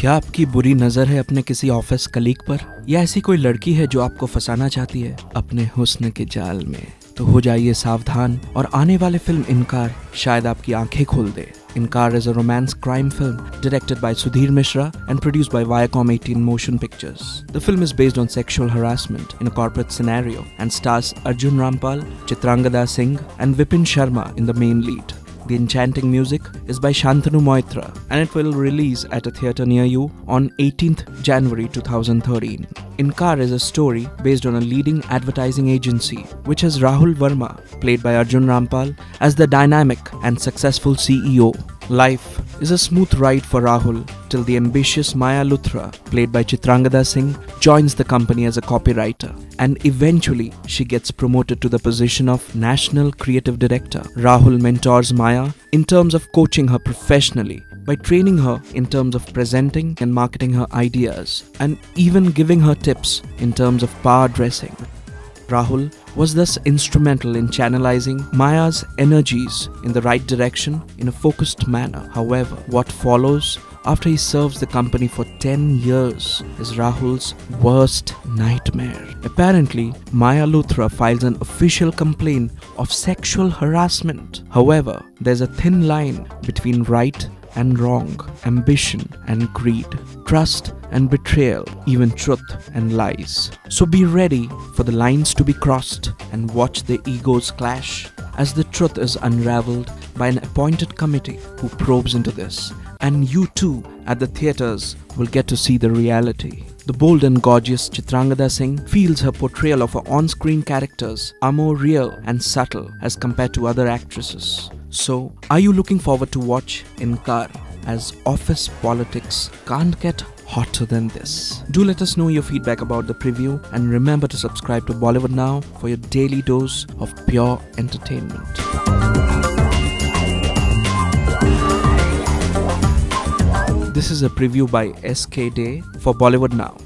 क्या आपकी बुरी नज़र है अपने किसी ऑफ़िस कलीग पर? या ऐसी कोई लड़की है जो आपको फंसाना चाहती है? अपने हुस्न के जाल में। तो हो जाइए सावधान और आने वाले फ़िल्म इनकार। शायद आपकी आँखें खोल दे। Inkaar is a romance crime film directed by Sudhir Mishra and produced by Viacom 18 motion pictures the film is based on sexual harassment in a corporate scenario and stars Arjun Rampal Chitrangada Singh and Vipin Sharma in the main lead The enchanting music is by Shantanu Moitra and it will release at a theatre near you on 18th January 2013. Inkaar is a story based on a leading advertising agency which has Rahul Verma, played by Arjun Rampal, as the dynamic and successful CEO. Life is a smooth ride for Rahul till the ambitious Maya Luthra, played by Chitrangada Singh, joins the company as a copywriter. And eventually, she gets promoted to the position of National Creative Director. Rahul mentors Maya in terms of coaching her professionally by training her in terms of presenting and marketing her ideas, and even giving her tips in terms of power dressing. Rahul was thus instrumental in channelizing Maya's energies in the right direction in a focused manner. However, what follows after he serves the company for 10 years is Rahul's worst nightmare. Apparently, Maya Luthra files an official complaint of sexual harassment. However, there's a thin line between right and wrong, ambition and greed, trust and betrayal, even truth and lies. So be ready for the lines to be crossed and watch the egos clash as the truth is unraveled by an appointed committee who probes into this. And you too, at the theatres, will get to see the reality. The bold and gorgeous Chitrangada Singh feels her portrayal of her on screen characters are more real and subtle as compared to other actresses. So, are you looking forward to watch Inkaar as office politics can't get hotter than this? Do let us know your feedback about the preview and remember to subscribe to Bollywood Now for your daily dose of pure entertainment. This is a preview by SK Day for Bollywood Now.